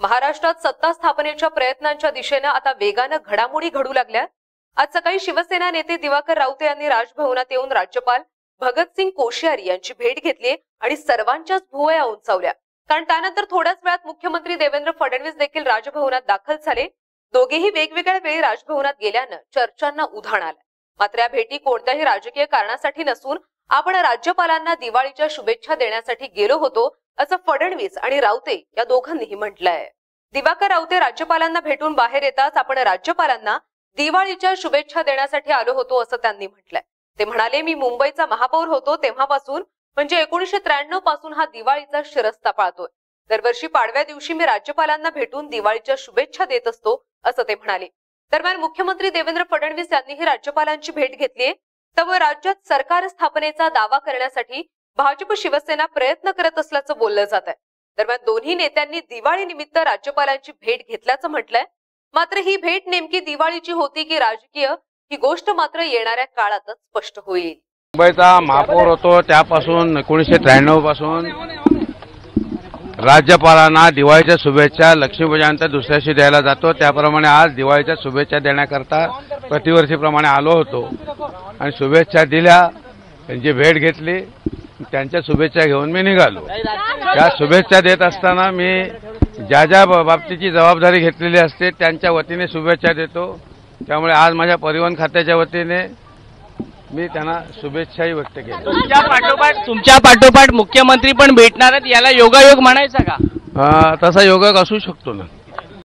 महाराष्ट्रात सत्ता स्थापनेच्या प्रयत्नांच्या दिशेनं आता वेगानं घडामोडी घडू लागल्या. आज सकाळी शिवसेना नेते दिवाकर राऊते यांनी राजभवनात येऊन राज्यपाल भगतसिंग कोश्यारी यांची भेट घेतली आणि सर्वांच्याच भुवया उंचावल्या. कारण त्यानंतर थोड्याच वेळात मुख्यमंत्री देवेंद्र फडणवीस देखील राजभवनात दाखल झाले. दोघेही वेगवेगळ्या वेळी राजभवनात गेल्यानं चर्चांना उधाण आलं. मात्र या भेटी कोणत्याही राजकीय कारणासाठी नसून आपण राज्यपालांना दिवाळीच्या शुभेच्छा देण्यासाठी गेलो होतो असं फडणवीस आणि राऊते या दोघांनीही म्हटलंय. दिवाकर राऊते राज्यपालांना भेटून बाहेर येताच आपण राज्यपालांना दिवाळीच्या शुभेच्छा देण्यासाठी आलो होतो असं त्यांनी म्हटलंय. ते म्हणाले मी मुंबईचा महापौर होतो तेव्हापासून म्हणजे एकोणीशे त्र्याण्णवपासून हा दिवाळीचा शिरस्ता पाळतोय. दरवर्षी पाडव्या दिवशी मी राज्यपालांना भेटून दिवाळीच्या शुभेच्छा देत असतो असं ते म्हणाले. दरम्यान मुख्यमंत्री देवेंद्र फडणवीस यांनीही राज्यपालांची भेट घेतलीय. त्यामुळे राज्यात सरकार स्थापनेचा दावा करण्यासाठी भाजप शिवसेना प्रयत्न करत असल्याचं बोललं जात आहे दरम्यान दोन्ही नेत्यांनी दिवाळी निमित्त राज्यपालांची भेट घेतल्याचं म्हटलंय. मात्र ही भेट नेमकी दिवाळीची होती की राजकीय ही गोष्ट मात्र येणाऱ्या काळातच स्पष्ट होईल. मुंबईचा महापौर होतो त्यापासून एकोणीसशे त्र्याण्णवपासून. राज्यपालांना दिवाळीच्या शुभेच्छा लक्ष्मीपूजनानंतर दुसऱ्याशी द्यायला जातो. त्याप्रमाणे आज दिवाळीच्या शुभेच्छा देण्याकरता प्रतिवर्षीप्रमाणे आलो होतो. आणि शुभेच्छा दिल्या त्यांची भेट घेतली. त्यांच्या शुभेच्छा घेऊन मी निघालो. त्या शुभेच्छा देत असताना मी ज्या ज्या बाबतीची जबाबदारी घेतलेली असते त्यांच्या वतीने शुभेच्छा देतो. त्यामुळे आज माझ्या परिवहन खात्याच्या वतीने मी त्यांना शुभेच्छाही व्यक्त केल्या तुमच्या पाठोपाठ तुमच्या पाठोपाठ मुख्यमंत्री पण भेटणार आहेत याला योगायोग म्हणायचा का? तसा योगायोग असू शकतो ना.